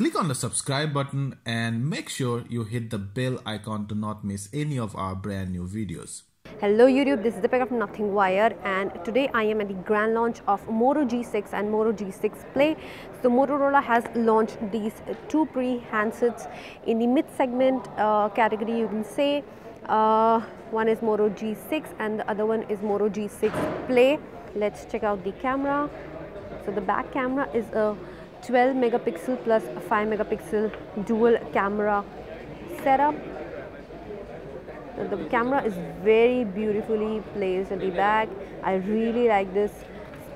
Click on the subscribe button and make sure you hit the bell icon to not miss any of our brand new videos. Hello YouTube, this is the Deepika of Nothing Wired and today I am at the grand launch of Moto G6 and Moto G6 Play. So Motorola has launched these two pre-handsets in the mid-segment uh, category you can say. Uh, one is Moto G6 and the other one is Moto G6 Play. Let's check out the camera. So the back camera is a 12 megapixel plus 5 megapixel dual camera setup. The camera is very beautifully placed at the back. I really like this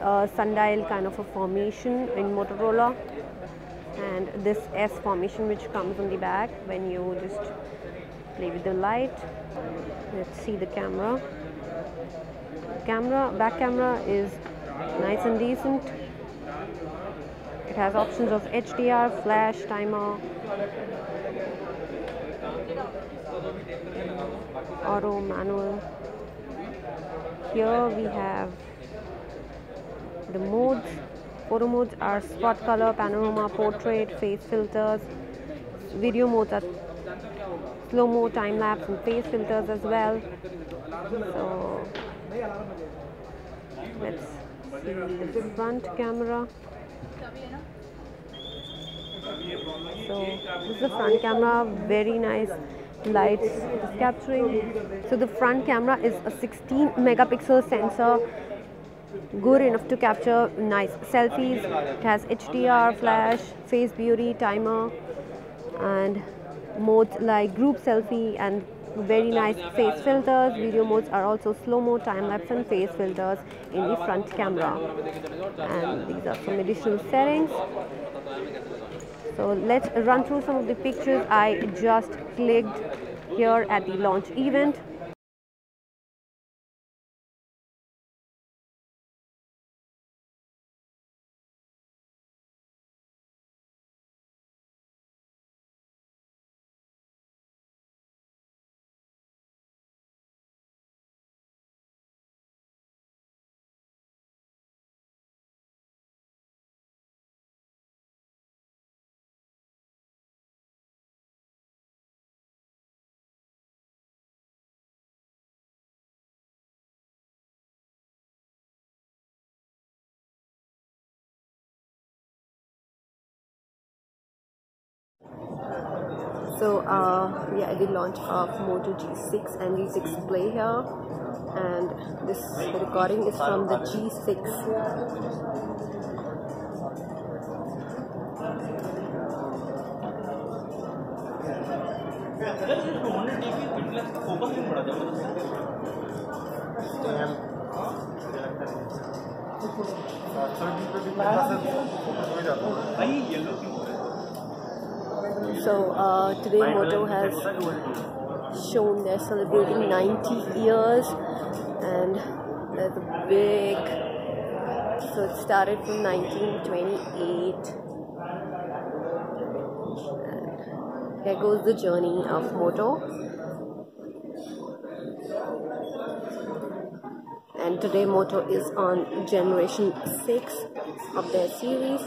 uh, sundial kind of a formation in Motorola. And this S formation which comes on the back when you just play with the light. Let's see the camera. Camera back camera is nice and decent it has options of HDR, flash, timer, auto, manual. Here we have the modes. Photo modes are spot color, panorama, portrait, face filters. Video modes are slow-mo, time-lapse and face filters as well. So let's see the front camera. So this is the front camera, very nice lights it's capturing. So the front camera is a 16 megapixel sensor, good enough to capture nice selfies. It has HDR, flash, face beauty, timer, and modes like group selfie and very nice face filters. Video modes are also slow-mo time-lapse and face filters in the front camera. And these are some additional settings. So let's run through some of the pictures I just clicked here at the launch event so uh, we are at the launch of Moto G6 and G6 Play here. And this recording is from the G6 So uh, today Moto has shown they're celebrating 90 years and there's a big so it started from 1928 and here goes the journey of Moto and today Moto is on generation 6 of their series